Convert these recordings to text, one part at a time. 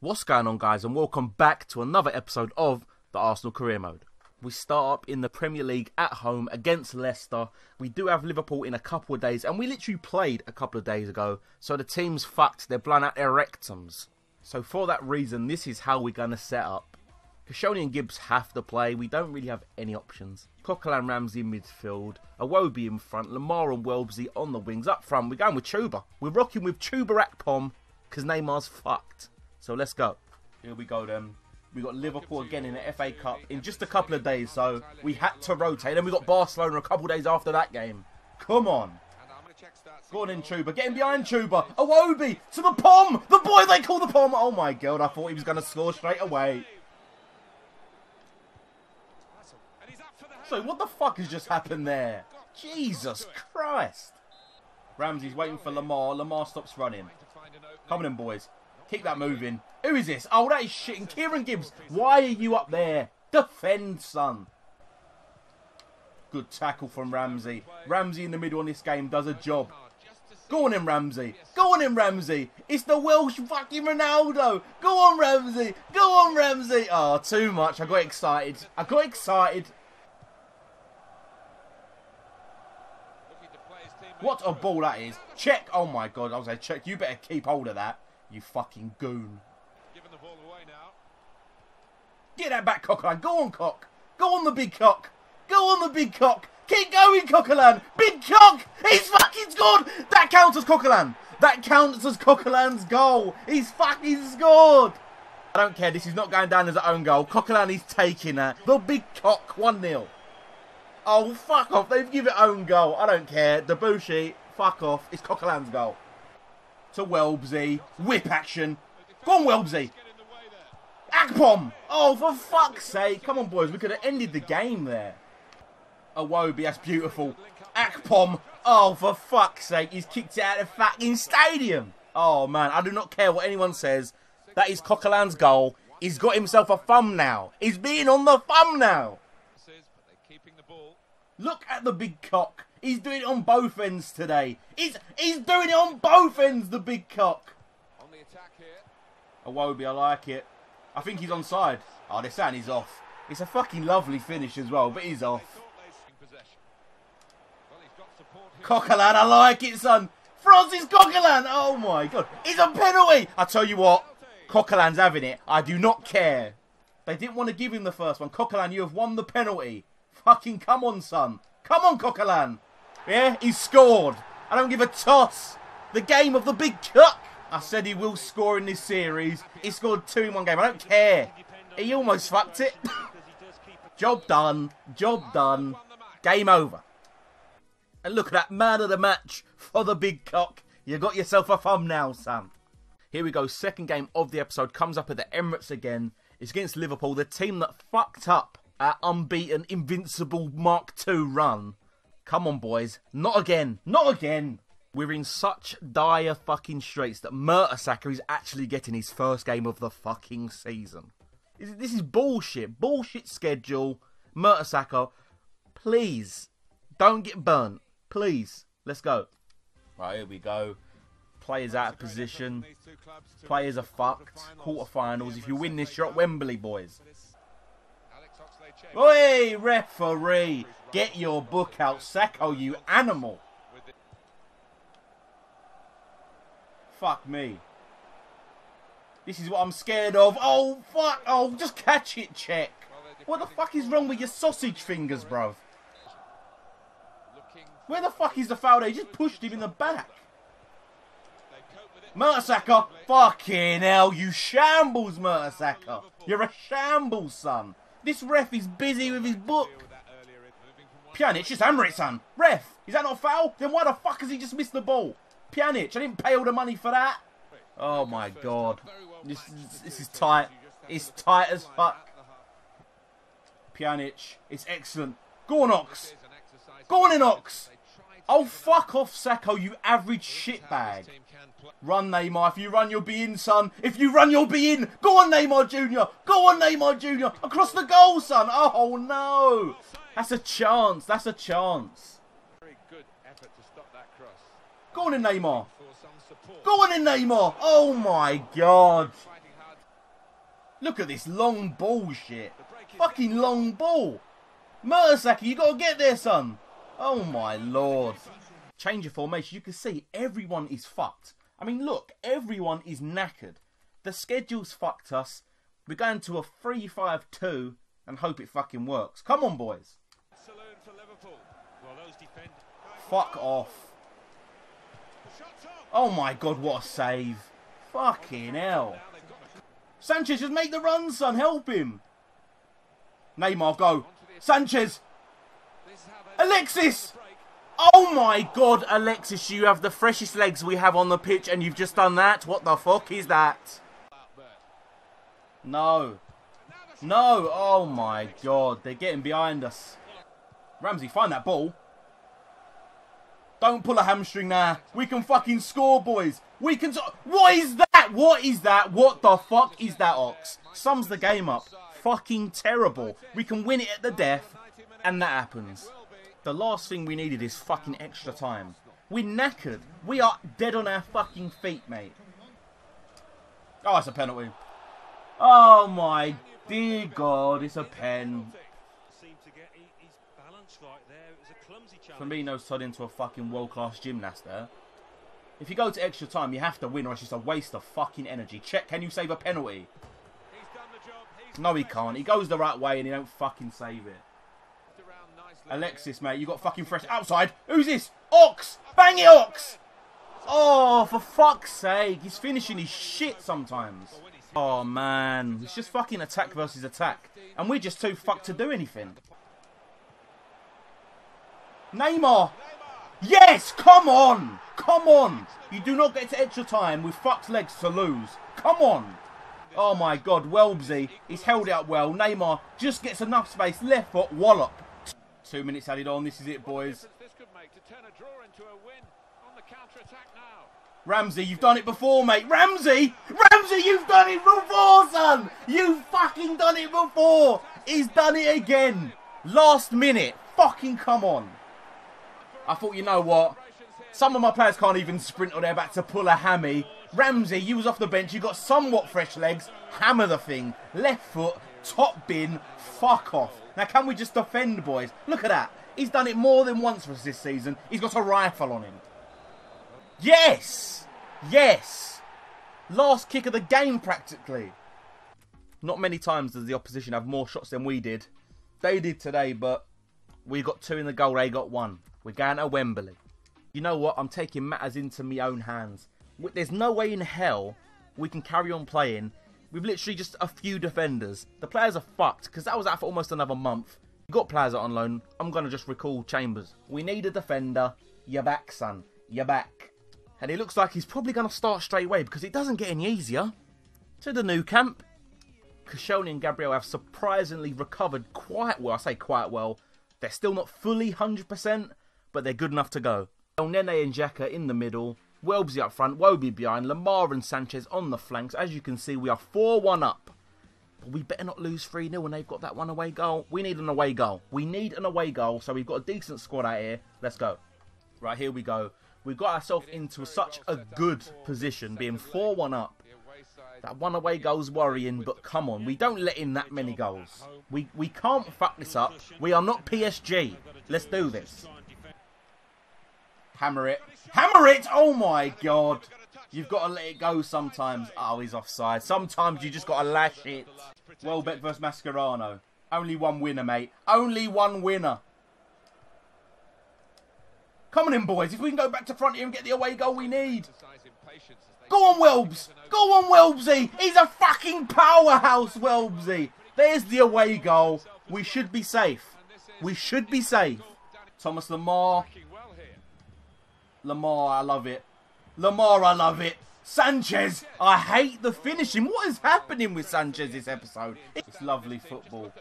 What's going on, guys, and welcome back to another episode of the Arsenal Career Mode. We start up in the Premier League at home against Leicester. We do have Liverpool in a couple of days, and we literally played a couple of days ago, so the team's fucked. They're blown out their rectums. So, for that reason, this is how we're going to set up. Koscielny and Gibbs have to play. We don't really have any options. Coquelin Ramsey in midfield, Iwobi in front, Lemar and Welbesley on the wings. Up front, we're going with Chuba. We're rocking with Chuba Akpom because Neymar's fucked. So let's go. Here we go then. We got Liverpool again in the FA Cup in just a couple of days, so we had to rotate. Then we got Barcelona a couple of days after that game. Come on. Go on in, Chuba. Getting behind Chuba. Iwobi to the Pom. The boy they call the Pom. Oh my god, I thought he was going to score straight away. So what the fuck has just happened there? Jesus Christ. Ramsey's waiting for Lemar. Lemar stops running. Coming in, boys. Keep that moving. Who is this? Oh, that is shitting. Kieran Gibbs, why are you up there? Defend, son. Good tackle from Ramsey. Ramsey in the middle on this game does a job. Go on in, Ramsey. Go on in, Ramsey. It's the Welsh fucking Ronaldo. Go on, Ramsey. Go on, Ramsey. Oh, too much. I got excited. I got excited. What a ball that is. Check. Oh, my God. I was like, check. You better keep hold of that. You fucking goon. Get that back, Coquelin. Go on, Cock. Go on the big cock. Go on the big cock. Keep going, Coquelin. Big cock. He's fucking scored. That counts as Coquelin. That counts as Coquelin's goal. He's fucking scored. I don't care. This is not going down as an own goal. Coquelin is taking that. The big cock. 1-0. Oh, fuck off. They've given it own goal. I don't care. Debussy, fuck off. It's Coquelin's goal to Welbesley. Whip action. Go on, Welbesley. Akpom. Oh, for fuck's sake. Come on, boys. We could have ended the game there. Iwobi, that's beautiful. Akpom. Oh, for fuck's sake. He's kicked it out of the fucking stadium. Oh, man. I do not care what anyone says. That is Coquelin's goal. He's got himself a thumb now. He's being on the thumb now. Look at the big cock. He's doing it on both ends today. He's he's doing it on both ends, the big cock. On the attack here. Iwobi, I like it. I think he's onside. Oh, they're saying he's off. It's a fucking lovely finish as well, but he's off. Coquelin, I like it, son. Francis Coquelin. Oh my god. It's a penalty. I tell you what, Coquelin's having it. I do not care. They didn't want to give him the first one. Coquelin, you have won the penalty. Fucking come on, son. Come on, Coquelin. Yeah, he scored. I don't give a toss. The game of the big cup. I said he will score in this series. He scored two in one game. I don't care. He almost fucked it. Job done. Job done. Game over. And look at that man of the match for the big cock. You got yourself a thumbnail, Sam. Here we go. Second game of the episode comes up at the Emirates again. It's against Liverpool, the team that fucked up our unbeaten, invincible Mark II run Come on, boys. Not again. Not again. We're in such dire fucking straits that Mertesacker is actually getting his first game of the fucking season. This is bullshit. Bullshit schedule. Mertesacker, please don't get burnt. Please. Let's go. Right, here we go. Players out of position. Players are fucked. Quarterfinals. If you win this, you're at Wembley, boys. Oi, referee! Get your book out, Sakho, you animal! Fuck me. This is what I'm scared of. Oh, fuck! Oh, just catch it, Cech. What the fuck is wrong with your sausage fingers, bruv? Where the fuck is the foul? He just pushed him in the back. Mertesacker! Fucking hell, you shambles, Mertesacker! You're a shambles, son! This ref is busy with his book. Pjanic, just hammer it, son. Ref, is that not foul? Then why the fuck has he just missed the ball? Pjanic, I didn't pay all the money for that. Oh my god. This, this is tight. It's tight as fuck. Pjanic, it's excellent. Go on, Ox. Go on. Oh, fuck off, Sakho, you average shitbag. Run, Neymar. If you run, you'll be in, son. If you run, you'll be in. Go on, Neymar Jr. Go on, Neymar Jr. Across the goal, son. Oh, no. That's a chance. That's a chance. Go on in, Neymar. Go on in, Neymar. Oh, my God. Look at this long ball shit. Fucking long ball. Murasaki, you got to get there, son. Oh, my lord. Change of formation. You can see everyone is fucked. I mean, look, everyone is knackered. The schedule's fucked us. We're going to a 3-5-2 and hope it fucking works. Come on, boys. Fuck off. Oh my god, what a save. Fucking hell. Sanchez, just make the run, son. Help him. Neymar, go. Sanchez. Alexis. Oh my god, Alexis, you have the freshest legs we have on the pitch and you've just done that? What the fuck is that? No. No. Oh my god, they're getting behind us. Ramsey, find that ball. Don't pull a hamstring now. We can fucking score, boys. We can... What is that? What is that? What the fuck is that, Ox? Sums the game up. Fucking terrible. We can win it at the death, and that happens. The last thing we needed is fucking extra time. We're knackered. We are dead on our fucking feet, mate. Oh, it's a penalty. Oh my dear God, it's a pen. Firmino's turned into a fucking world-class gymnast there. If you go to extra time, you have to win or it's just a waste of fucking energy. Cech, can you save a penalty? No, he can't. He goes the right way and he don't fucking save it. Alexis, mate, you got fucking fresh outside. Who's this? Ox! Bang it, Ox! Oh, for fuck's sake. He's finishing his shit sometimes. Oh, man. It's just fucking attack versus attack. And we're just too fucked to do anything. Neymar! Yes! Come on! Come on! You do not get to extra time with fucked legs to lose. Come on! Oh my god, Welbsy, he's held it up well. Neymar just gets enough space. Left foot, wallop. Two minutes added on. This is it, boys. Ramsey, you've done it before, mate. Ramsey! Ramsey, you've done it before, son! You've fucking done it before! He's done it again! Last minute. Fucking come on. I thought, you know what? Some of my players can't even sprint or they're about to pull a hammy. Ramsey, you was off the bench. You got somewhat fresh legs. Hammer the thing. Left foot. Top bin. Fuck off. Now, can we just defend, boys? Look at that. He's done it more than once for us this season. He's got a rifle on him. Yes! Yes! Last kick of the game, practically. Not many times does the opposition have more shots than we did. They did today, but we got two in the goal. They got one. We're going to Wembley. You know what? I'm taking matters into my own hands. There's no way in hell we can carry on playing with literally just a few defenders. The players are fucked because that was out for almost another month. You got players on loan. I'm going to just recall Chambers. We need a defender. You're back, son. You're back. And it looks like he's probably going to start straight away because it doesn't get any easier. To the Nou Camp. Koscielny and Gabriel have surprisingly recovered quite well. I say quite well. They're still not fully 100%, but they're good enough to go. Elneny and Xhaka in the middle, Welbsy up front, Wobie behind, Lemar and Sanchez on the flanks. As you can see, we are 4-1 up. But we better not lose 3-0 when they've got that one away goal. We need an away goal. We need an away goal, so we've got a decent squad out here. Let's go. Right, here we go. We've got ourselves into such a good position, being 4-1 up. That one away goal's worrying, but come on, we don't let in that many goals. We, we can't fuck this up. We are not PSG. Let's do this. Hammer it. Hammer it! Oh my god. You've got to let it go sometimes. Oh, he's offside. Sometimes you just got to lash it. Welbeck versus Mascherano. Only one winner, mate. Only one winner. Come on in, boys. If we can go back to front here and get the away goal we need. Go on, Welbs. Go on, Welbsy. He's a fucking powerhouse, Welbsy. There's the away goal. We should be safe. We should be safe. Thomas Lemar Lemar, I love it. Lemar, I love it. Sanchez, I hate the finishing. What is happening with Sanchez this episode? It's lovely football.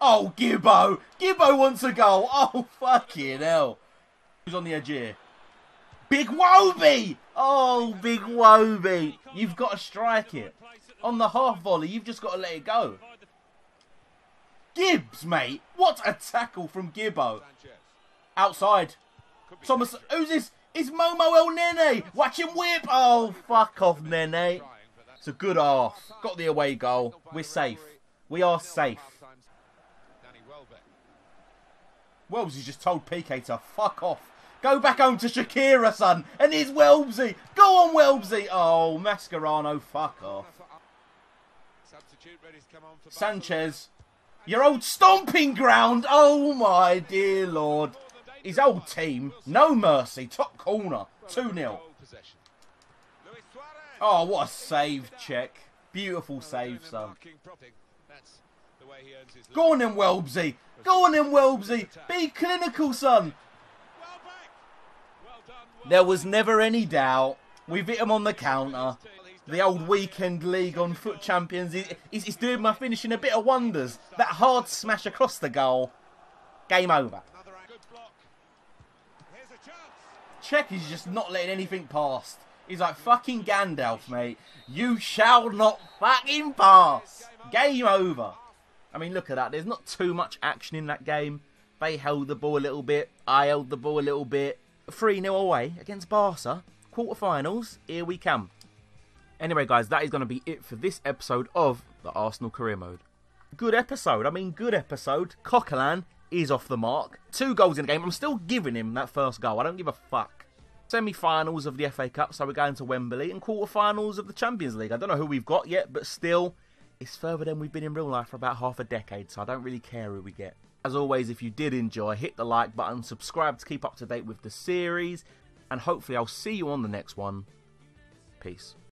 Oh, Gibbo. Gibbo wants a goal. Oh, fucking hell. Who's on the edge here? Big Wobie! Oh, Big Wobie. You've got to strike it. On the half volley, you've just got to let it go. Gibbs, mate. What a tackle from Gibbo. Outside. Thomas, who's this? It's Momo Elneny. Watch him whip. Oh, fuck off, Nene. It's a good half. Got the away goal. We're safe. We are safe. Welbesley just told PK to fuck off. Go back home to Shakira, son. And here's Welbesley. Go on, Welbesley. Oh, Mascherano, fuck off. Sanchez. Your old stomping ground. Oh, my dear lord. His old team. No mercy. Top corner. 2-0. Oh, what a save, Cech. Beautiful save, son. Go on then, Welbsy. Go on then, Welbsy. Be clinical, son. There was never any doubt. We've hit him on the counter. The old weekend league on FUT champions. He's doing my finishing a bit of wonders. That hard smash across the goal. Game over. Cech is just not letting anything past. He's like, fucking Gandalf, mate. You shall not fucking pass. Game over. I mean, look at that. There's not too much action in that game. They held the ball a little bit. I held the ball a little bit. 3-0 away against Barca. Quarterfinals. Here we come. Anyway, guys, that is going to be it for this episode of the Arsenal Career Mode. Good episode. I mean, good episode. Coquelin is off the mark. Two goals in the game. I'm still giving him that first goal. I don't give a fuck. Semi-finals of the FA Cup, so we're going to Wembley, and quarter-finals of the Champions League. I don't know who we've got yet, but still, it's further than we've been in real life for about half a decade, so I don't really care who we get. As always, if you did enjoy, hit the like button, subscribe to keep up to date with the series, and hopefully I'll see you on the next one. Peace.